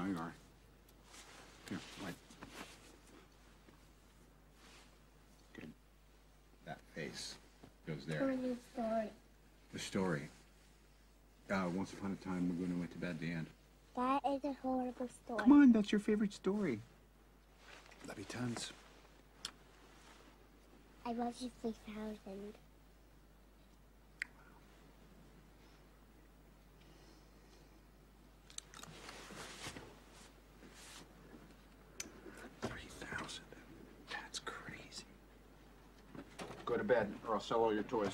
Now you are. Here, wait. Good. That face goes there. Funny story. The story. Uh, once upon a time, Maguna went to bed. The end. That is a horrible story. Come on, that's your favorite story. Love you tons. I love you 3000. Go to bed, or I'll sell all your toys.